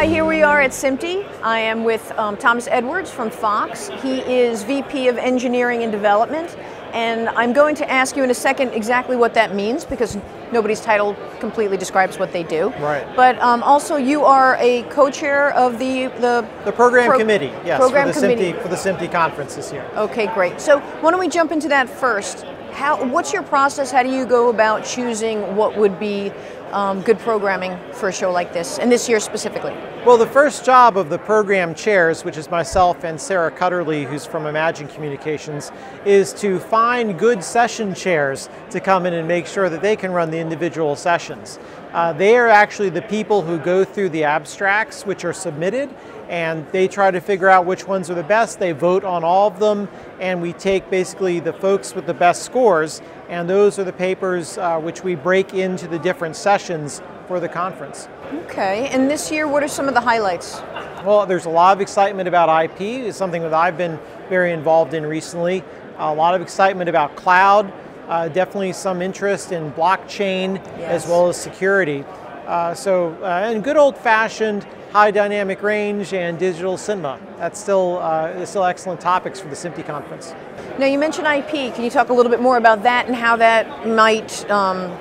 Hi, here we are at SMPTE. I am with um, Thomas Edwards from Fox. He is VP of Engineering and Development, and I'm going to ask you in a second exactly what that means because nobody's title completely describes what they do. Right. But um, also, you are a co-chair of the the, the program pro committee. Yes, program for the committee SMPTE, for the SMPTE conference this year. Okay, great. So why don't we jump into that first? How, what's your process? How do you go about choosing what would be um, good programming for a show like this, and this year specifically? Well, the first job of the program chairs, which is myself and Sarah Kudrle, who's from Imagine Communications, is to find good session chairs to come in and make sure that they can run the individual sessions. Uh, they are actually the people who go through the abstracts which are submitted and they try to figure out which ones are the best. They vote on all of them, and we take basically the folks with the best scores, and those are the papers uh, which we break into the different sessions for the conference. Okay, and this year, what are some of the highlights? Well, there's a lot of excitement about IP. It's something that I've been very involved in recently. A lot of excitement about cloud. Uh, definitely some interest in blockchain yes. as well as security. Uh, so, uh, and good old-fashioned high dynamic range and digital cinema. That's still, uh, still excellent topics for the SMPTE conference. Now you mentioned IP. Can you talk a little bit more about that and how that might, um,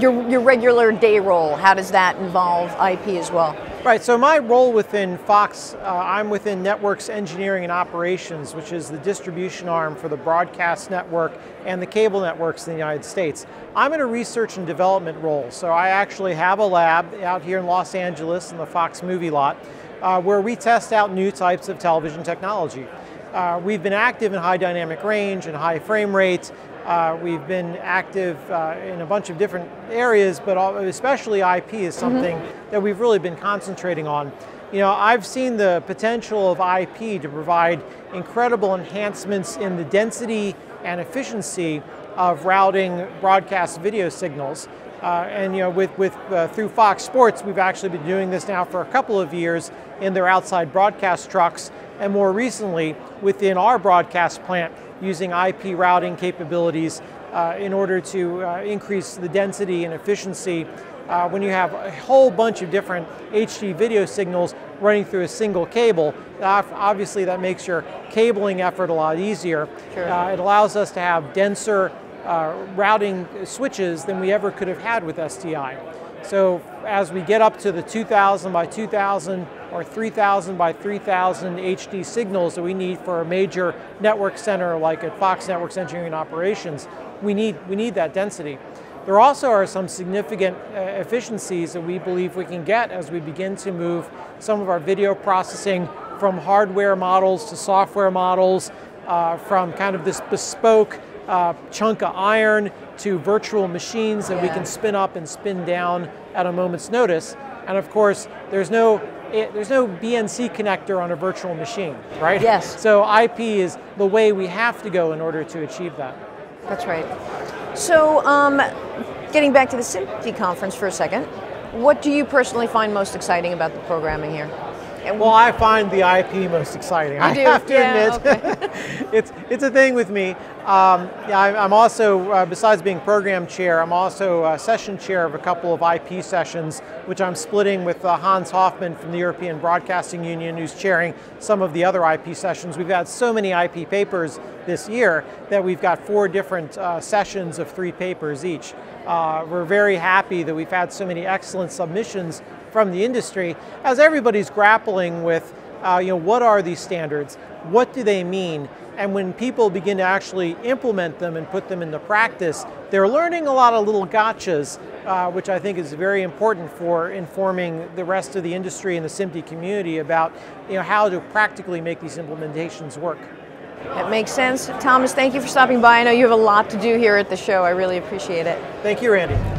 your, your regular day role, how does that involve IP as well? Right, so my role within Fox, uh, I'm within Networks Engineering and Operations, which is the distribution arm for the broadcast network and the cable networks in the United States. I'm in a research and development role, so I actually have a lab out here in Los Angeles in the Fox movie lot uh, where we test out new types of television technology. Uh, we've been active in high dynamic range and high frame rates. uh, we've been active uh, in a bunch of different areas, but especially IP is something mm-hmm. that we've really been concentrating on. You know, I've seen the potential of IP to provide incredible enhancements in the density and efficiency of routing broadcast video signals. Uh, and you know, with, with uh, through Fox Sports, we've actually been doing this now for a couple of years in their outside broadcast trucks, and more recently within our broadcast plant, using IP routing capabilities uh, in order to uh, increase the density and efficiency uh, when you have a whole bunch of different HD video signals running through a single cable, obviously that makes your cabling effort a lot easier. Sure. Uh, it allows us to have denser uh, routing switches than we ever could have had with SDI. So as we get up to the 2000 by 2000 or 3000 by 3000 HD signals that we need for a major network center like at Fox Networks Engineering Operations, we need, we need that density. There also are some significant uh, efficiencies that we believe we can get as we begin to move some of our video processing from hardware models to software models, uh, from kind of this bespoke uh, chunk of iron to virtual machines that yeah. we can spin up and spin down at a moment's notice. And of course, there's no it, there's no BNC connector on a virtual machine, right? Yes. So IP is the way we have to go in order to achieve that. That's right. So, um, getting back to the SMPTE conference for a second, what do you personally find most exciting about the programming here? Well, I find the IP most exciting. I do? have to yeah, admit, okay. it's it's a thing with me. Um, yeah, I'm also, uh, besides being program chair, I'm also uh, session chair of a couple of IP sessions, which I'm splitting with uh, Hans Hoffmann from the European Broadcasting Union, who's chairing some of the other IP sessions. We've had so many IP papers this year that we've got four different uh, sessions of three papers each. Uh, we're very happy that we've had so many excellent submissions from the industry as everybody's grappling with uh, you know, what are these standards? What do they mean? And when people begin to actually implement them and put them into practice, they're learning a lot of little gotchas, uh, which I think is very important for informing the rest of the industry and the SMPTE community about you know, how to practically make these implementations work. That makes sense. Thomas, thank you for stopping by. I know you have a lot to do here at the show. I really appreciate it. Thank you, Randi.